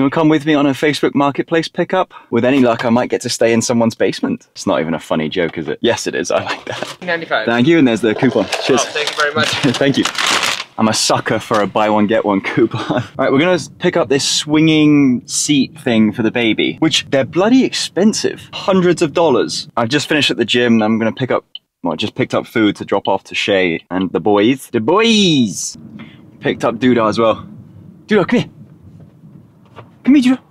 You want to come with me on a Facebook Marketplace pickup? With any luck, I might get to stay in someone's basement. It's not even a funny joke, is it? Yes, it is. I like that. 95. Thank you, and there's the coupon. Cheers. Oh, thank you very much. Thank you. I'm a sucker for a buy one get one coupon. All right, we're gonna pick up this swinging seat thing for the baby, which they're bloody expensive, hundreds of dollars. I've just finished at the gym. And I'm gonna pick up. Well, I just picked up food to drop off to Shay and the boys. The boys picked up Duda as well. Doodah, come here. Come here, Doodah.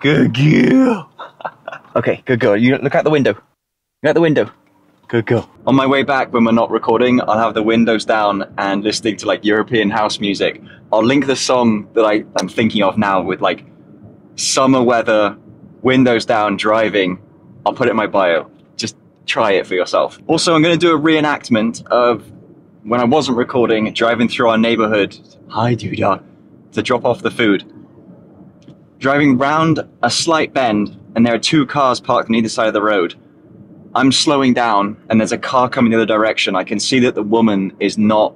Good girl. okay, good girl. You look out the window. Look out the window. Good girl. On my way back, when we're not recording, I'll have the windows down and listening to like European house music. I'll link the song that I, I'm thinking of now with like summer weather, windows down, driving. I'll put it in my bio. Just try it for yourself. Also, I'm going to do a reenactment of when I wasn't recording, driving through our neighborhood. Hi, Doodah. To drop off the food. Driving round a slight bend, and there are two cars parked on either side of the road. I'm slowing down and there's a car coming the other direction. I can see that the woman is not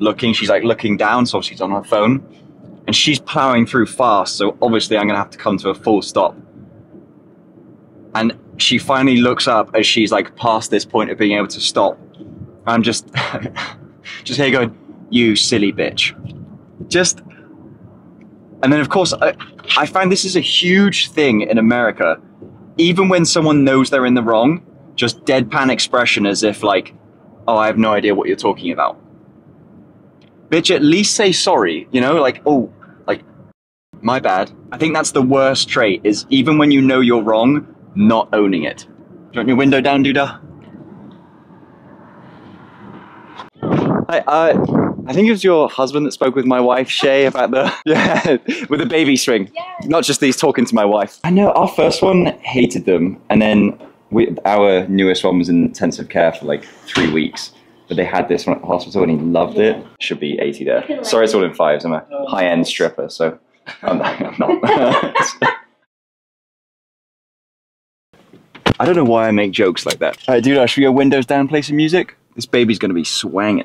looking. She's like looking down, so she's on her phone. And she's plowing through fast, so obviously I'm gonna have to come to a full stop. And she finally looks up as she's like past this point of being able to stop. I'm just, just here going, you silly bitch. Just, and then of course, I, I find this is a huge thing in America. Even when someone knows they're in the wrong, just deadpan expression as if like, oh, I have no idea what you're talking about. Bitch, at least say sorry, you know, like, oh, like, my bad. I think that's the worst trait is even when you know you're wrong, not owning it. Do you want your window down, Doodah? Hi, uh, I think it was your husband that spoke with my wife, Shay, about the, yeah, with the baby string. Yes. Not just these talking to my wife. I know our first one hated them, and then we, our newest one was in intensive care for like three weeks. But they had this one at the hospital and he loved it. Should be 80 there. Sorry, it's all in fives. I'm a high end stripper, so I'm, I'm not. I don't know why I make jokes like that. All right, dude, should we go windows down, play some music? This baby's gonna be swanging.